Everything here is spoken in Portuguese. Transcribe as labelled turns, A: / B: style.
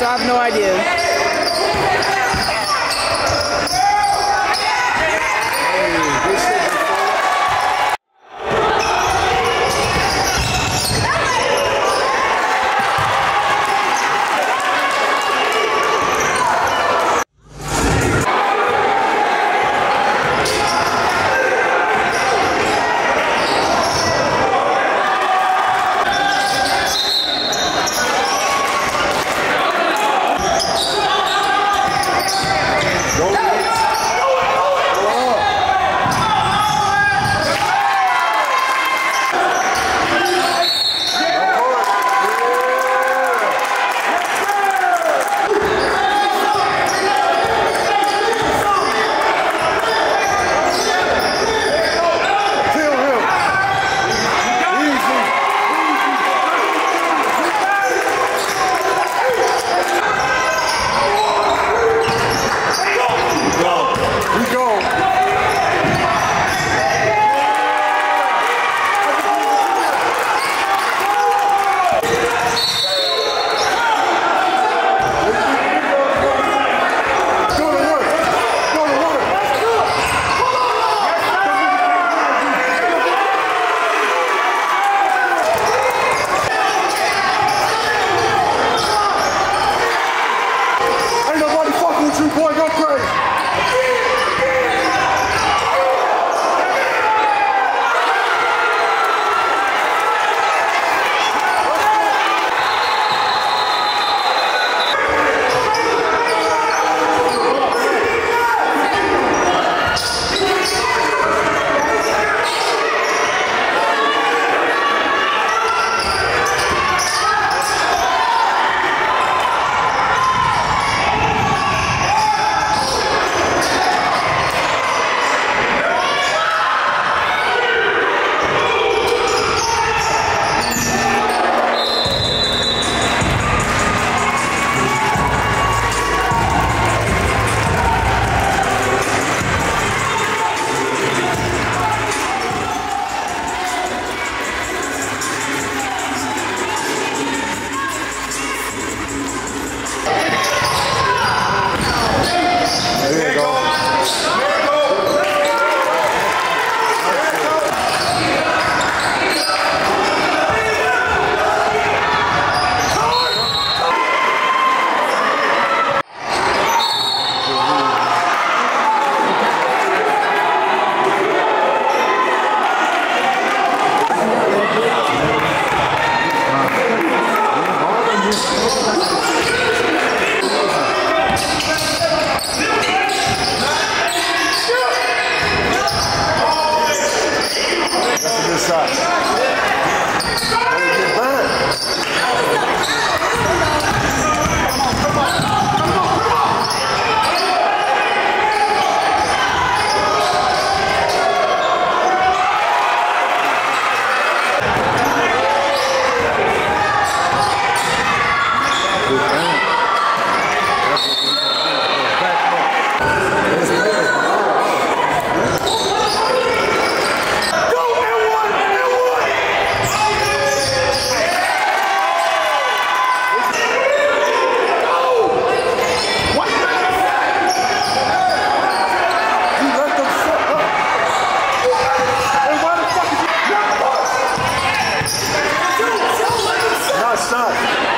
A: so I have no idea. Exato. coração.